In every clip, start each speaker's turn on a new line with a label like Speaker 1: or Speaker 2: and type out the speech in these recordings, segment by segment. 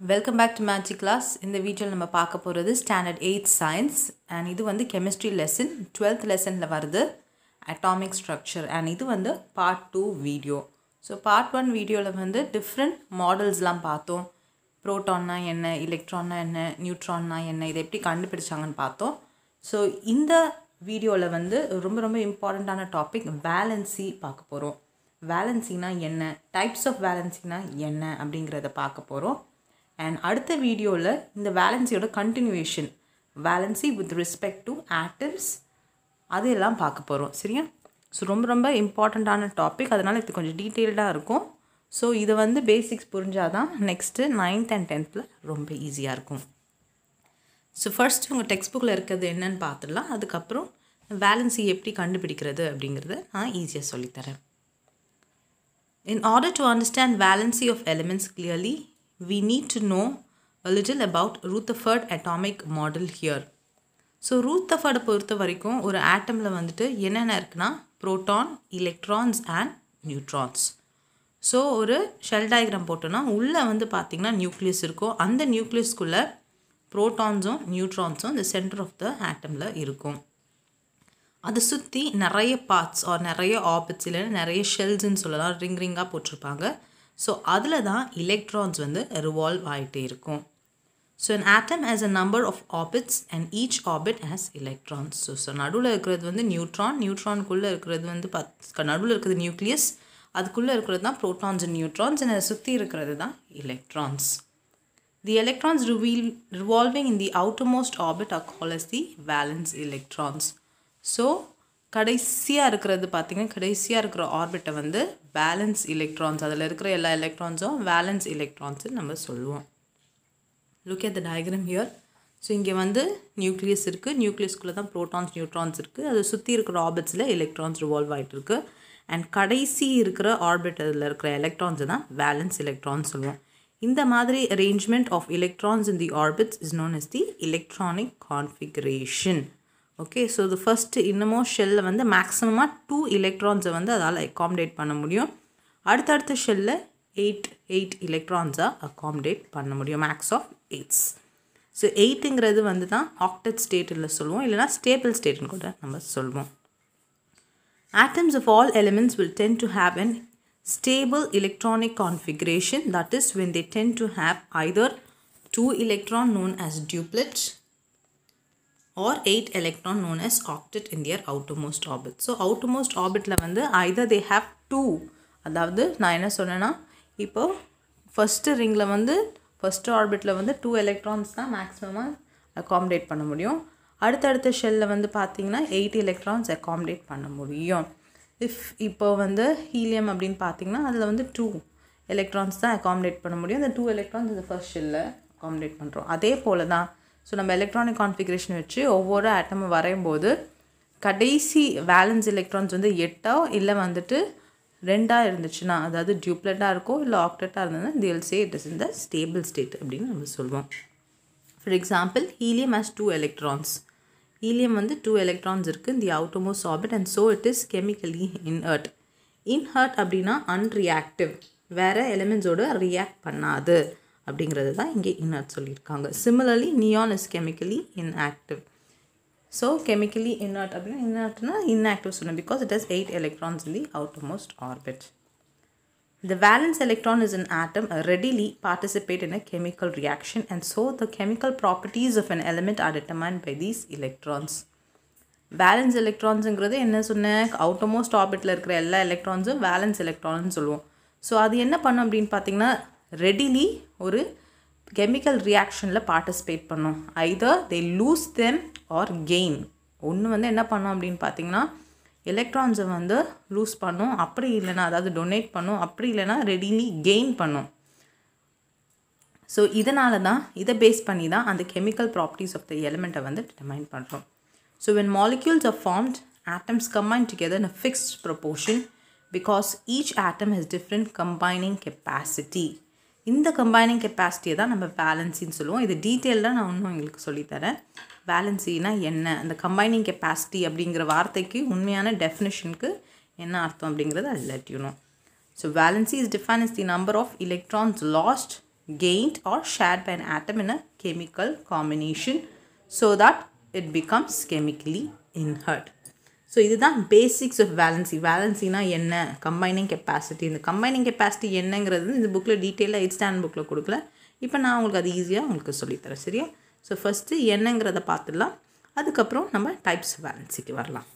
Speaker 1: Welcome back to magic class இந்த வீடியோவில் நம்ம பார்க்க போகிறது ஸ்டாண்டர்ட் எயிட் சயின்ஸ் அண்ட் இது வந்து கெமிஸ்ட்ரி லெசன் டுவெல்த் லெசனில் வருது. அட்டாமிக் ஸ்ட்ரக்சர் அண்ட் இது வந்து part two video so part one வீடியோவில் வந்து டிஃப்ரெண்ட் மாடல்ஸ்லாம் பார்த்தோம். ப்ரோட்டான்னா என்ன எலக்ட்ரான்னா என்ன நியூட்ரான்னா என்ன இதை எப்படி கண்டுபிடிச்சாங்கன்னு பார்த்தோம். ஸோ இந்த வீடியோவில் வந்து ரொம்ப ரொம்ப இம்பார்ட்டண்ட்டான டாபிக் வேலன்சி பார்க்க போகிறோம் வேலன்சினா என்ன டைப்ஸ் ஆஃப் வேலன்சினா என்ன அப்படிங்கிறத பார்க்க போகிறோம் அண்ட் அடுத்த வீடியோவில் இந்த வேலன்சியோட continuation valency with respect to atoms அதையெல்லாம் பார்க்க போகிறோம் சரியா? ஸோ ரொம்ப ரொம்ப இம்பார்ட்டண்ட்டான டாபிக் அதனால் இது கொஞ்சம் டீட்டெயில்டாக இருக்கும். ஸோ இதை வந்து பேசிக்ஸ் புரிஞ்சால் தான் நெக்ஸ்ட்டு நைன்த் அண்ட் டென்த்தில் ரொம்ப ஈஸியாக இருக்கும். ஸோ ஃபர்ஸ்ட் உங்கள் டெக்ஸ்ட் புக்கில் இருக்கிறது என்னன்னு பார்த்துடலாம். அதுக்கப்புறம் வேலன்சி எப்படி கண்டுபிடிக்கிறது அப்படிங்கிறத நான் ஈஸியாக சொல்லித்தரேன். In order to understand valency of elements clearly, we need to know a little about Rutherford atomic model here. So ரூத்தஃபர்டை பொறுத்த வரைக்கும் ஒரு ஆட்டமில் வந்துட்டு என்னென்ன இருக்குன்னா proton electrons and neutrons so ஒரு ஷெல் டயக்ராம் போட்டோன்னா உள்ளே வந்து பார்த்திங்கன்னா நியூக்ளியஸ் இருக்கும். அந்த நியூக்ளியஸ்க்குள்ளே ப்ரோட்டான்ஸும் நியூட்ரான்ஸும் இந்த சென்டர் ஆஃப் த ஆட்டமில் இருக்கும். அதை சுற்றி நிறைய பார்ட்ஸ் ஆர் நிறைய ஆபிட்ஸ் இல்லைன்னா நிறைய ஷெல்ஸ்ன்னு சொல்லலாம். ரிங் ரிங்காக போட்டிருப்பாங்க. ஸோ அதில் தான் எலக்ட்ரான்ஸ் வந்து ரிவால்வ் ஆகிட்டே இருக்கும். So an atom has a number of orbits and each orbit has electrons. So so நடுவில் இருக்கிறது வந்து நியூட்ரான் நியூட்ரானுக்குள்ளே இருக்கிறது வந்து பத் நடுவில் இருக்கிறது நியூக்ளியஸ் அதுக்குள்ளே இருக்கிறது தான் ப்ரோட்டான்ஸ் அண்ட் நியூட்ரான்ஸ் and அதை சுற்றி இருக்கிறது தான் electrons The electrons reveal, revolving in the outermost orbit are called as the valence electrons. So கடைசியாக இருக்கிறது பார்த்திங்கன்னா கடைசியாக இருக்கிற ஆர்பிட்டை வந்து பேலன்ஸ் எலக்ட்ரான்ஸ் அதில் இருக்கிற எல்லா எலக்ட்ரான்ஸும் வேலன்ஸ் எலக்ட்ரான்ஸ்னு நம்ம சொல்லுவோம். Look at the diagram here so இங்கே வந்து நியூக்ளியஸ் இருக்குது நியூக்ளியஸ்குள்ளே தான் ப்ரோட்டான்ஸ் நியூட்ரான்ஸ் இருக்குது அதை சுற்றி இருக்கிற ஆர்பிட்ஸில் எலக்ட்ரான்ஸ் ரிவால்வ் ஆகிட்டு இருக்கு. அண்ட் கடைசி இருக்கிற ஆர்பிட் அதில் இருக்கிற எலக்ட்ரான்ஸை தான் வேலன்ஸ் எலக்ட்ரான்ஸ் சொல்லுவோம். இந்த மாதிரி arrangement of electrons in the orbits is known is the electronic configuration okay so இது ஃபஸ்ட்டு இன்னமும் ஷெல்லில் வந்து மேக்ஸிமமாக டூ எலக்ட்ரான்ஸை வந்து அதால் அக்காமடேட் பண்ண முடியும். அடுத்தடுத்த ஷெல்லில் எயிட் எயிட் எலக்ட்ரான்ஸாக அக்காமடேட் பண்ண முடியும் மேக்ஸ் ஆஃப் எயிட்ஸ் ஸோ எயிட்டுங்கிறது வந்து தான் ஆக்டட் ஸ்டேட்டில் சொல்லுவோம் இல்லைனா ஸ்டேபிள் ஸ்டேட்னு கூட நம்ம சொல்லுவோம். Atoms of all elements will tend to have an stable electronic configuration. That is when they tend to have either two electron known as duplet or 8 electron known as octet in their outermost orbit. So outermost orbitல வந்து either they have two அதாவது நான் என்ன சொன்னேன்னா இப்போ first ரிங்கில் வந்து first ஆர்பிட்டில் வந்து two electrons தான் மேக்ஸிமமாக அக்காமடேட் பண்ண முடியும். அடுத்தடுத்த ஷெல்லில் வந்து பார்த்தீங்கன்னா எயிட் எலக்ட்ரான்ஸ் அக்காமடேட் பண்ண முடியும். இஃப் இப்போ வந்து ஹீலியம் அப்படின்னு பார்த்தீங்கன்னா அதில் வந்து டூ எலக்ட்ரான்ஸ் தான் அக்காமடேட் பண்ண முடியும். அந்த டூ எலக்ட்ரான்ஸ் இந்த ஃபர்ஸ்ட் ஷெல்லில் அக்காமடேட் பண்ணுறோம் அதே போல் தான் ஸோ நம்ம எலக்ட்ரானிக் கான்ஃபிகரேஷன் வச்சு ஒவ்வொரு ஆட்டமும் வரையும் போது கடைசி வேலன்ஸ் எலக்ட்ரான்ஸ் வந்து எட்டோ இல்லை வந்துட்டு ரெண்டாக இருந்துச்சுன்னா அதாவது டியூப்லெட்டாக இருக்கோ இல்லை ஆக்டெட்டாக இருந்ததுன்னா தில் சே இட் இஸ் இந்த ஸ்டேபிள் ஸ்டேட் அப்படின்னு நம்ம சொல்லுவோம். For example helium has two electrons helium வந்து டூ எலக்ட்ரான்ஸ் இருக்குது இந்த outermost orbit and so it is chemically inert inert அப்படின்னா அன்ரியாக்டிவ் வேறு எலிமெண்ட்ஸோடு ரியாக்ட் பண்ணாது. அப்படிங்கிறது தான் இங்கே இன்ஹர்ட் சொல்லியிருக்காங்க. Similarly neon is chemically inactive so chemically inert அப்படின்னா இன்ஆர்ட்னா இன்ஆக்டிவ் சொல்லணும் because it has eight electrons in the outermost orbit The valence electron is an atom readily participate in a chemical reaction and so the chemical properties of an element are determined by these electrons. Valence எலக்ட்ரான்ஸுங்கிறது என்ன சொன்னேன்? அவுட்டமோஸ்ட் ஆர்பிட்டில் இருக்கிற எல்லா எலக்ட்ரான்ஸும் valence எலக்ட்ரான்னு சொல்லுவோம். So அது என்ன பண்ணும் அப்படின்னு பார்த்தீங்கன்னா ரெடிலி ஒரு கெமிக்கல் ரியாக்ஷனில் பார்ட்டிசிபேட் பண்ணும். Either they lose them or gain ஒன்று வந்து என்ன பண்ணும் அப்படின்னு பார்த்தீங்கன்னா எலக்ட்ரான்ஸை வந்து லூஸ் பண்ணும். அப்படி இல்லைன்னா அதாவது டொனேட் பண்ணும். அப்படி இல்லைன்னா ரெடிலி கெயின் பண்ணும். ஸோ இதனால தான் இதை பேஸ் பண்ணி தான் அந்த கெமிக்கல் ப்ராப்பர்ட்டிஸ் ஆஃப் த எலிமெண்ட்டை வந்து டிட்டர்மைன் பண்ணுறோம் so when molecules are formed atoms combine together in fixed proportion because each atom has different combining capacity இந்த கம்பைனிங் கெப்பாசிட்டியை தான் நம்ம பேலன்சின்னு சொல்லுவோம். இது டீட்டெயிலாக நான் இன்னும் உங்களுக்கு சொல்லித்தரேன் பேலன்சினா என்ன? அந்த கம்பைனிங் கெப்பாசிட்டி அப்படிங்கிற வார்த்தைக்கு உண்மையான டெஃபினேஷனுக்கு என்ன அர்த்தம் அப்படிங்கிறது அது let so valency is define is the number of electrons lost gained or share by an atom in a chemical combination so that it becomes chemically inert so இதுதான் பேசிக்ஸ் ஆஃப் வேலன்சி வேலன்சினா என்ன? Combining capacity இந்த combining capacity என்னங்கிறது இந்த புக்கில் டீட்டெயிலாக eight stand புக்கில் கொடுக்கல. இப்போ நான் உங்களுக்கு அது ஈஸியாக உங்களுக்கு சொல்லித்தரேன் சரியா? ஸோ ஃபஸ்ட்டு என்னங்கிறத பார்த்துடலாம். அதுக்கப்புறம் நம்ம டைப்ஸ் வேலன்சிக்கு வரலாம்.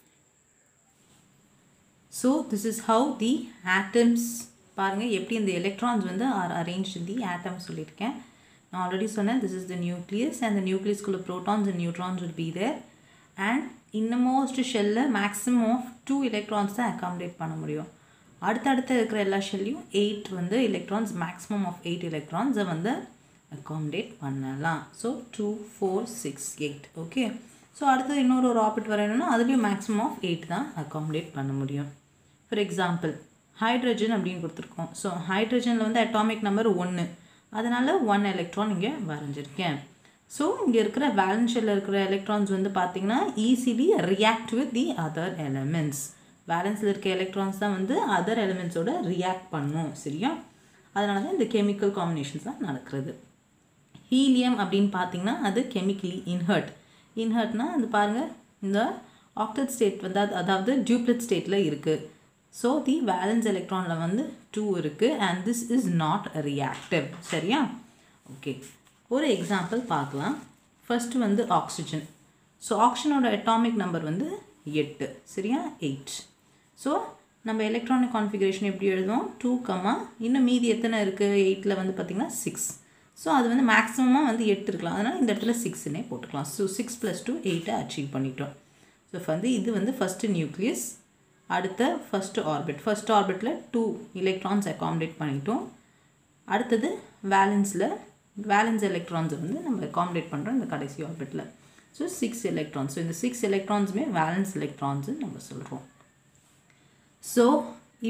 Speaker 1: So this is how the atoms பாருங்கள் எப்படி இந்த எலக்ட்ரான்ஸ் வந்து ஆர் அரேஞ்ச் தி ஆட்டம் சொல்லியிருக்கேன். நான் ஆல்ரெடி சொன்னேன் this is the nucleus and the நியூக்ளியஸ்குள்ள protons and neutrons will be there and innermost ஷெல்லில் maximum of two electrons தான் அக்காமடேட் பண்ண முடியும். அடுத்தடுத்து இருக்கிற எல்லா ஷெல்லையும் எயிட் வந்து எலக்ட்ரான்ஸ் மேக்ஸிமம் ஆஃப் எயிட் எலக்ட்ரான்ஸை வந்து அக்காமடேட் பண்ணலாம். So two four six eight okay so அடுத்தது இன்னொரு ஒரு ஆப்ஜெக்ட் வரையணும்னா அதுலேயும் மேக்ஸிமம் ஆஃப் எயிட் தான் அக்காமடேட் பண்ண முடியும். ஃபார் எக்ஸாம்பிள் ஹைட்ரஜன் அப்படின்னு கொடுத்துருக்கோம். ஸோ ஹைட்ரஜனில் வந்து அட்டாமிக் நம்பர் ஒன்று அதனால் ஒன் எலக்ட்ரான் இங்கே வரைஞ்சிருக்கேன். ஸோ இங்கே இருக்கிற வேலன்ஷியில் இருக்கிற எலக்ட்ரான்ஸ் வந்து பார்த்திங்கன்னா easily react with the other elements பேலன்ஸில் இருக்க எலக்ட்ரான்ஸ் தான் வந்து அதர் எலமெண்ட்ஸோட ரியாக்ட் பண்ணும் சரியா? அதனால தான் இந்த கெமிக்கல் காம்பினேஷன்ஸ் தான் நடக்கிறது. ஹீலியம் அப்படின்னு பார்த்தீங்கன்னா அது கெமிக்கலி இன்ஹர்ட் இன்ஹர்ட்னா அது பாருங்கள் இந்த ஆக்டட் ஸ்டேட் வந்து அது அதாவது டியூப்ளட் ஸ்டேட்டில் இருக்குது ஸோ தி வேலன்ஸ் எலக்ட்ரானில் வந்து டூ இருக்குது and this is not reactive சரியா? ஓகே ஒரு எக்ஸாம்பிள் பார்க்கலாம். ஃபஸ்ட்டு வந்து ஆக்சிஜன் ஸோ ஆக்சிஜனோட அட்டாமிக் நம்பர் வந்து எட்டு சரியா? எயிட் ஸோ நம்ம எலக்ட்ரானிக் கான்ஃபிகரேஷன் எப்படி எழுதுவோம்? டூ கம்மா இன்னும் மீதி எத்தனை இருக்குது எயிட்டில் வந்து பார்த்திங்கன்னா சிக்ஸ் ஸோ அது வந்து மேக்ஸிமமாக வந்து எட்டு இருக்கலாம். அதனால் இந்த இடத்துல சிக்ஸ்னே போட்டுக்கலாம். ஸோ சிக்ஸ் ப்ளஸ் டூ எயிட்டை அச்சீவ் பண்ணிட்டோம். ஸோ வந்து இது வந்து ஃபஸ்ட்டு நியூக்ளியஸ் அடுத்த ஃபஸ்ட்டு ஆர்பிட் ஃபஸ்ட் ஆர்பிட்டில் டூ எலக்ட்ரான்ஸ் அகாமடேட் பண்ணிட்டோம். அடுத்தது வேலன்ஸில் வேலன்ஸ் எலக்ட்ரான்ஸை வந்து நம்ம அக்காமடேட் பண்ணுறோம் இந்த கடைசி ஆர்பிட்டில் ஸோ சிக்ஸ் எலக்ட்ரான்ஸ் ஸோ இந்த சிக்ஸ் எலக்ட்ரான்ஸுமே வேலன்ஸ் எலக்ட்ரான்ஸு நம்ம சொல்கிறோம் ஸோ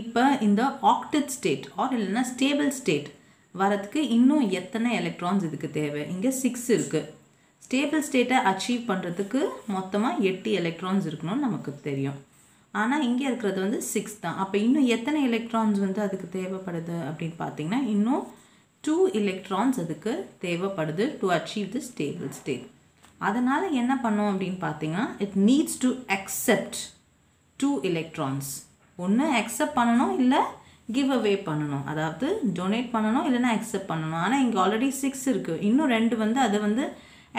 Speaker 1: இப்போ இந்த ஆக்டட் ஸ்டேட் ஆர் இல்லைன்னா ஸ்டேபிள் ஸ்டேட் வரதுக்கு இன்னும் எத்தனை எலக்ட்ரான்ஸ் இதுக்கு தேவை? இங்கே சிக்ஸ் இருக்குது ஸ்டேபிள் ஸ்டேட்டை அச்சீவ் பண்ணுறதுக்கு மொத்தமாக எட்டு எலக்ட்ரான்ஸ் இருக்கணும்னு நமக்கு தெரியும். ஆனால் இங்கே இருக்கிறது வந்து சிக்ஸ் தான். அப்போ இன்னும் எத்தனை எலக்ட்ரான்ஸ் வந்து அதுக்கு தேவைப்படுது அப்படின்னு பார்த்தீங்கன்னா இன்னும் டூ எலக்ட்ரான்ஸ் அதுக்கு தேவைப்படுது to achieve the stable state அதனால் என்ன பண்ணோம் அப்படின்னு பார்த்தீங்கன்னா it needs to accept two electrons ஒன்று அக்செப்ட் பண்ணணும் இல்லை கிவ் அவே பண்ணணும். அதாவது டொனேட் பண்ணணும் இல்லைன்னா அக்செப்ட் பண்ணணும். ஆனால் இங்கே ஆல்ரெடி சிக்ஸ் இருக்குது இன்னும் ரெண்டு வந்து அதை வந்து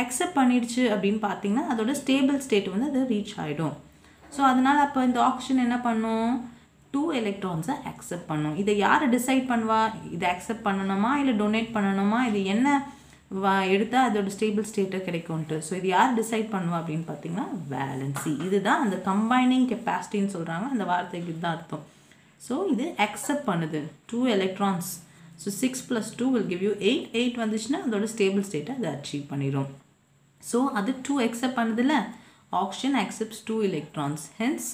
Speaker 1: அக்செப்ட் பண்ணிடுச்சு அப்படின்னு பார்த்தீங்கன்னா அதோட ஸ்டேபிள் ஸ்டேட் வந்து அது ரீச் ஆகிடும் ஸோ அதனால் அப்போ இந்த ஆக்ஷன் என்ன பண்ணும்? டூ எலக்ட்ரான்ஸை அக்செப்ட் பண்ணும். இதை யார் டிசைட் பண்ணுவா? இதை அக்செப்ட் பண்ணணுமா? இல்லை டொனேட் பண்ணணுமா? இது என்ன வா எடுத்தால் அதோட ஸ்டேபிள் ஸ்டேட்டை கிடைக்கும்ன்ட்டு. ஸோ இது யார் டிசைட் பண்ணுவா அப்படின்னு பார்த்தீங்கன்னா வேலன்சி இதுதான் அந்த கம்பைனிங் கெப்பாசிட்டின்னு சொல்கிறாங்க அந்த வார்த்தைக்கு தான் அர்த்தம். ஸோ இது அக்செப்ட் பண்ணுது. Two electrons so six plus two will give you eight eight வந்துச்சுன்னா அதோட ஸ்டேபிள் ஸ்டேட்டை அதை அச்சீவ் பண்ணிடும் ஸோ அது two accept பண்ணுதில்ல? Oxygen accepts two electrons hence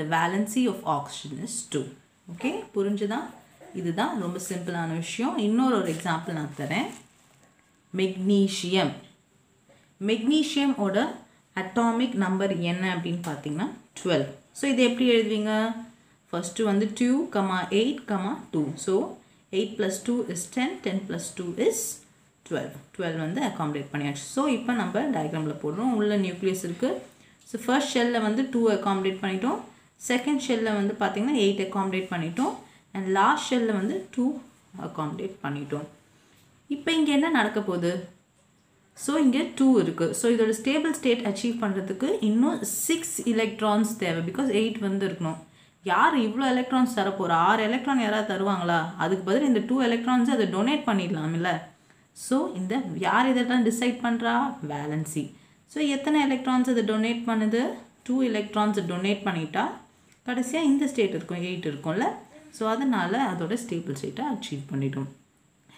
Speaker 1: the valency of oxygen is two okay புரிஞ்சுதா? இதுதான் ரொம்ப சிம்பிளான விஷயம். இன்னொரு ஒரு எக்ஸாம்பிள் நான் தரேன். மெக்னீஷியம் மெக்னீஷியமோட அட்டாமிக் நம்பர் என்ன அப்படின்னு பார்த்தீங்கன்னா டுவெல் ஸோ இது எப்படி எழுதுவீங்க? ஃபஸ்ட்டு வந்து two comma eight comma two so eight plus two is ten ten plus two is twelve twelve வந்து அகாமடேட் பண்ணியாச்சு. ஸோ இப்போ நம்ம டயக்ராமில் போடுறோம். உள்ள நியூக்ளியஸ் இருக்குது ஸோ ஃபர்ஸ்ட் ஷெல்லில் வந்து டூ அகாமடேட் பண்ணிட்டோம். செகண்ட் ஷெல்லில் வந்து பார்த்திங்கன்னா எயிட் அக்காமடேட் பண்ணிட்டோம். அண்ட் லாஸ்ட் ஷெல்லில் வந்து டூ அக்காமடேட் பண்ணிட்டோம். இப்போ இங்கே என்ன நடக்க போகுது? ஸோ இங்கே டூ இருக்குது ஸோ இதோட ஸ்டேபிள் ஸ்டேட் அச்சீவ் பண்ணுறதுக்கு இன்னும் சிக்ஸ் எலக்ட்ரான்ஸ் தேவை. பிகாஸ் எயிட் வந்து இருக்கணும் யார் இவ்வளோ எலக்ட்ரான்ஸ் தர ஆறு எலக்ட்ரான் யாராவது தருவாங்களா? அதுக்கு பதில் இந்த டூ எலக்ட்ரான்ஸ் அதை டொனேட் பண்ணிடலாம்ல. ஸோ இந்த யார் இதெல்லாம் டிசைட் பண்ணுறா வேலன்சி ஸோ எத்தனை எலக்ட்ரான்ஸ் அதை டொனேட் பண்ணுது? டூ எலக்ட்ரான்ஸ் டொனேட் பண்ணிட்டா கடைசியாக இந்த ஸ்டேட் இருக்கும் எயிட் இருக்கும்ல. ஸோ அதனால் அதோட ஸ்டேபிள் ஸ்டேட்டை அச்சீவ் பண்ணிடும்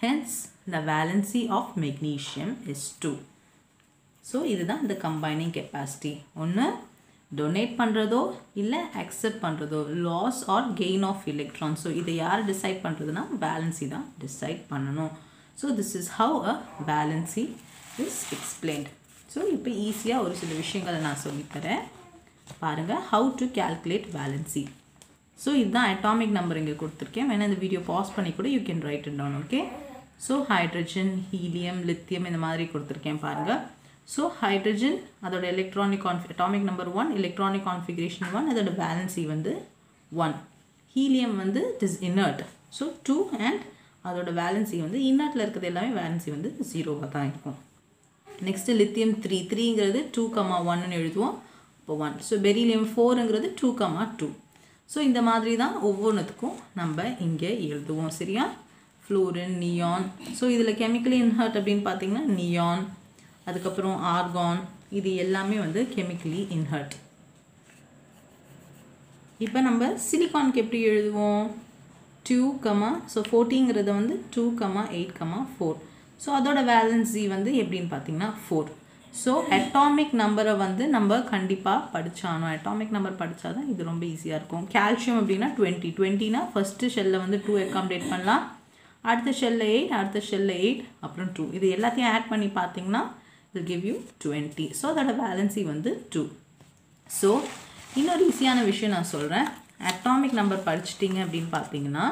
Speaker 1: hence the valency of magnesium is two so இதுதான் இந்த கம்பைனிங் கெப்பாசிட்டி ஒன்று டொனேட் பண்ணுறதோ இல்லை அக்செப்ட் பண்ணுறதோ loss or gain of electron so இதை யார் டிசைட் பண்ணுறதுனா பேலன்சி தான் டிசைட் பண்ணணும். So this is how a valency is explained so இப்போ ஈஸியாக ஒரு சில விஷயங்களை நான் சொல்லித்தரேன் பாருங்கள் how to calculate valency so இதுதான் அட்டாமிக் நம்பர் இங்கே கொடுத்துருக்கேன். வேணால் இந்த வீடியோ பாஸ் பண்ணி கூட you can write it down okay so hydrogen helium lithium இந்த மாதிரி கொடுத்துருக்கேன் பாருங்கள் ஸோ ஹைட்ரஜன் அதோட electronic கான்ஃபி atomic number one electronic configuration one அதோட வேலன்சி வந்து ஒன் ஹீலியம் வந்து it is inert so two and அதோட வேலன்சி வந்து இன்னர்ட்டில் இருக்கிறது எல்லாமே வேலன்சி வந்து ஜீரோவாக தான் இருக்கும். நெக்ஸ்ட்டு லித்தியம் த்ரீ த்ரீங்கிறது டூ கமா ஒன்னு எழுதுவோம். இப்போ ஒன் ஸோ பெரிலியம் ஃபோருங்கிறது டூ கமா டூ ஸோ இந்த மாதிரி தான் ஒவ்வொன்றுத்துக்கும் நம்ம இங்கே எழுதுவோம் சரியா? ஃப்ளூரின் நியான் ஸோ இதில் கெமிக்கலி இன்ஹர்ட் அப்படின்னு பார்த்தீங்கன்னா நியான் அதுக்கப்புறம் ஆர்கான் இது எல்லாமே வந்து கெமிக்கலி இன்ஹர்ட் இப்போ நம்ம சிலிகானுக்கு எப்படி எழுதுவோம்? டூ கமா ஸோ ஃபோர்ட்டிங்கிறத வந்து two comma eight comma four so அதோட வேலன்சி வந்து எப்படின்னு பார்த்தீங்கன்னா ஃபோர் ஸோ அட்டாமிக் நம்பரை வந்து நம்ம கண்டிப்பாக படித்தானோ அட்டாமிக் நம்பர் படித்தா தான் இது ரொம்ப ஈஸியாக இருக்கும். கால்சியம் அப்படின்னா டுவெண்ட்டி டுவெண்ட்டினா ஃபஸ்ட்டு ஷெல்லில் வந்து டூ அக்காமடேட் பண்ணலாம். அடுத்த ஷெல்லில் எயிட் அடுத்த ஷெல்லில் எயிட் அப்புறம் டூ இது எல்லாத்தையும் ஆட் பண்ணி பார்த்தீங்கன்னா I'll give you twenty so அதோட வேலன்சி வந்து டூ ஸோ இன்னொரு ஈஸியான விஷயம் நான் சொல்கிறேன் அட்டாமிக் நம்பர் படிச்சிட்டிங்க அப்படின்னு பார்த்தீங்கன்னா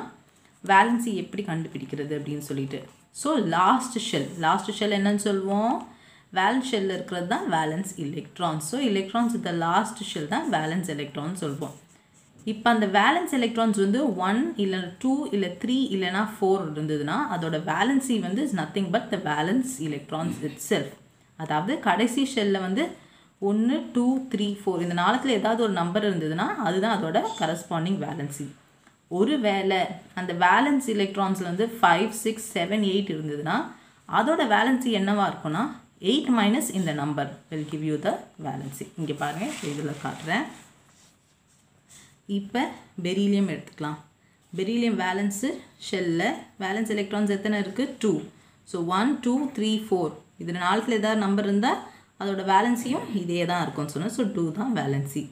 Speaker 1: வேலன்சி எப்படி கண்டுபிடிக்கிறது அப்படின்னு சொல்லிட்டு. So last shell last shell என்னன்னு சொல்லுவோம் வேலன்ஸ் ஷெல்லில் இருக்கிறது தான் வேலன்ஸ் எலக்ட்ரான்ஸ் ஸோ எலக்ட்ரான்ஸ் இந்த லாஸ்ட் ஷெல் தான் வேலன்ஸ் எலக்ட்ரான் சொல்லுவோம் இப்போ அந்த வேலன்ஸ் எலக்ட்ரான்ஸ் வந்து ஒன் இல்லை டூ இல்லை த்ரீ இல்லைனா ஃபோர் இருந்ததுன்னா அதோட வேலன்சி வந்து is nothing but the valence electrons itself அதாவது கடைசி ஷெல்லில் வந்து ஒன்று டூ த்ரீ ஃபோர் இந்த நாளத்தில் ஏதாவது ஒரு நம்பர் இருந்ததுன்னா அதுதான் அதோட கரஸ்பாண்டிங் வேலன்சி ஒரு வேளை அந்த வேலன்ஸ் எலக்ட்ரான்ஸில் வந்து ஃபைவ் சிக்ஸ் செவன் எயிட் இருந்ததுன்னா அதோட வேலன்சி என்னவாக இருக்கும்னா எயிட் மைனஸ் இந்த number will give you the valency இங்கே பாருங்கள் இதில் காட்டுறேன். இப்போ பெரிலியம் எடுத்துக்கலாம். பெரிலியம் வேலன்ஸு ஷெல்லில் வேலன்ஸ் எலக்ட்ரான்ஸ் எத்தனை இருக்குது two so one two three four இதில் நாலத்தில் ஏதாவது நம்பர் இருந்தால் அதோட வேலன்ஸியும் இதே தான் இருக்கும்னு சொன்னேன். ஸோ டூ தான் வேலன்சி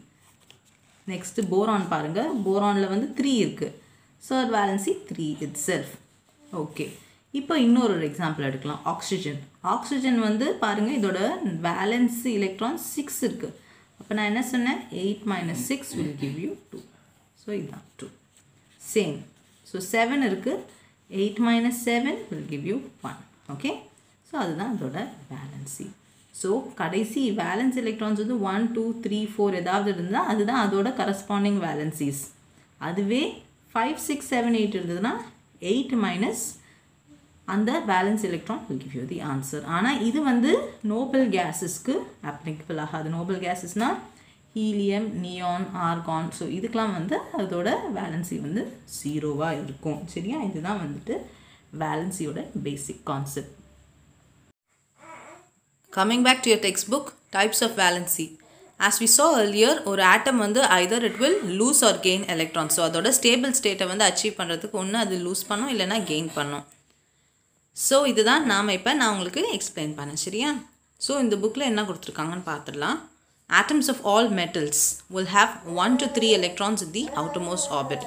Speaker 1: நெக்ஸ்ட்டு போரான் பாருங்கள் போரானில் வந்து த்ரீ இருக்குது so valency three itself okay இப்போ இன்னொரு ஒரு எக்ஸாம்பிள் எடுக்கலாம். ஆக்சிஜன் ஆக்சிஜன் வந்து பாருங்கள் இதோட வேலன்ஸ் எலக்ட்ரான் சிக்ஸ் இருக்குது அப்போ நான் என்ன சொன்னேன்? Eight minus six will give you two so இதுதான் டூ சேம் ஸோ செவன் இருக்குது eight minus seven will give you one okay so அதுதான் அதோட வேலன்சி ஸோ கடைசி வேலன்ஸ் எலக்ட்ரான்ஸ் வந்து ஒன் டூ த்ரீ ஃபோர் ஏதாவது இருந்தால் அதுதான் அதோட கரஸ்பாண்டிங் வேலன்சிஸ் அதுவே ஃபைவ் சிக்ஸ் செவன் எயிட் இருந்ததுன்னா எயிட் மைனஸ் அந்த valence electron will give you the answer ஆனால் இது வந்து நோபல் கேஸஸ்க்கு அப்ளிகபிள் ஆகாது. Noble கேஸஸ்னால் helium neon argon so இதுக்கெலாம் வந்து அதோட வேலன்சி வந்து ஜீரோவாக இருக்கும். சரியா? இதுதான் வந்துட்டு வேலன்சியோட basic concept coming back to your textbook types of valency as we saw earlier ஒரு ஆட்டம் வந்து either it will lose or gain electron so அதோட ஸ்டேபிள் ஸ்டேட்டை வந்து அச்சீவ் பண்ணுறதுக்கு ஒன்று அது லூஸ் பண்ணும் இல்லைனா கெயின் பண்ணும். ஸோ இதுதான் நாம் இப்போ நான் உங்களுக்கு எக்ஸ்பிளைன் பண்ணேன் சரியா? ஸோ இந்த புக்கில் என்ன கொடுத்துருக்காங்கன்னு பார்த்துடலாம். Atoms of all metals will have 1 to 3 electrons in the outermost orbit.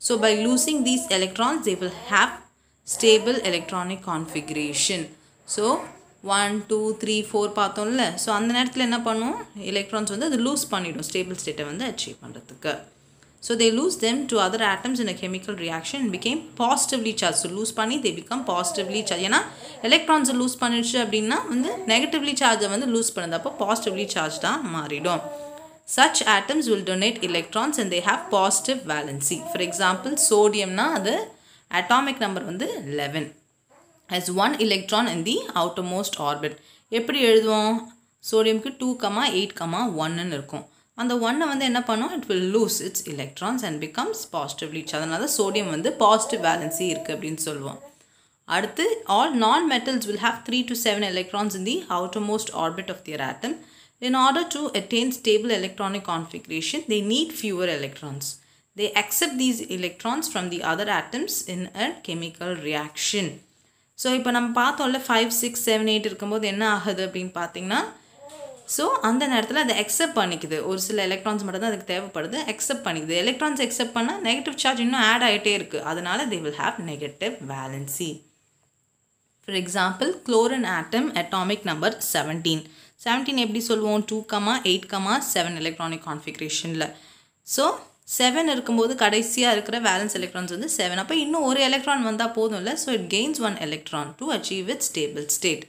Speaker 1: So by losing these electrons, they will have stable electronic configuration. So one two three four பார்த்தோம்ல. ஸோ அந்த நேரத்தில் என்ன பண்ணும் எலக்ட்ரான்ஸ் வந்து அது லூஸ் பண்ணிவிடும் stable ஸ்டேட்டை வந்து அச்சீவ் பண்ணுறதுக்கு So they lose them to other atoms in a chemical reaction and became positively charged. So lose பண்ணி they become positively charged. ஏன்னா electrons lose பண்ணிடுச்சு அப்படின்னா வந்து negatively சார்ஜை வந்து lose பண்ணுது. அப்போ positively சார்ஜ் தான் மாறிடும். Such atoms will donate electrons and they have positive valency. For example sodiumனா அது atomic number வந்து 11 as one electron in the outermost orbit. எப்படி எழுதுவோம்? சோடியம்க்கு டூ கமா எயிட் கமா ஒன்னு இருக்கும். அந்த ஒன்னை வந்து என்ன பண்ணும்? It will lose its electrons and becomes positively அதனால சோடியம் வந்து பாசிட்டிவ் வேலன்சி இருக்குது அப்படின்னு சொல்லுவோம். அடுத்து all non metals will have three to seven electrons in the outermost orbit of their atom in order to attain stable electronic configuration they need fewer electrons. They accept these electrons from the other atoms in a chemical reaction. So இப்போ நம்ம பார்த்தோம்ல five six seven eight இருக்கும்போது என்ன ஆகுது அப்படின்னு பார்த்தீங்கன்னா so அந்த நேரத்தில் அதை அக்செப்ட் பண்ணிக்குது. ஒரு சில எலக்ட்ரான்ஸ் மட்டும் தான் அதுக்கு தேவைப்படுது. அக்செப்ட் பண்ணிக்குது. எலக்ட்ரான்ஸ் அக்செப்ட் பண்ணால் நெகட்டிவ் சார்ஜ் இன்னும் ஆட் ஆகிட்டே இருக்குது அதனால they will have negative valency for example chlorine atom atomic number seventeen seventeen எப்படி சொல்லுவோம்? Two comma eight comma seven electronic கான்ஃபிகரேஷனில் so seven இருக்கும்போது கடைசியாக இருக்கிற வேலன்ஸ் எலக்ட்ரான்ஸ் வந்து செவன் அப்போ இன்னும் ஒரு எலக்ட்ரான் வந்தால் போதும் இல்லை so it gains one electron to achieve it stable state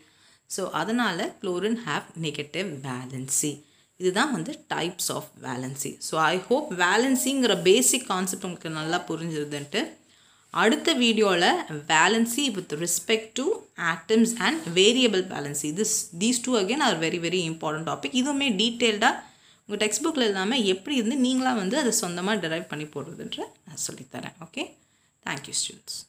Speaker 1: so அதனால் குளோரின் ஹாவ் நெகட்டிவ் வேலன்சி இதுதான் வந்து types of valency so I hope வேலன்சிங்கிற basic concept உங்களுக்கு நல்லா புரிஞ்சிருதுன்ட்டு அடுத்த வீடியோவில் valency with respect to atoms and variable valency this these two again are very very important topic இதுவுமே டீட்டெயில்டாக உங்கள் டெக்ஸ்ட் புக்கில் இல்லாமல் எப்படி இருந்து நீங்களாக வந்து அதை சொந்தமாக டெரைவ் பண்ணி போடுறதுன்ற நான் சொல்லித்தரேன். Okay thank you students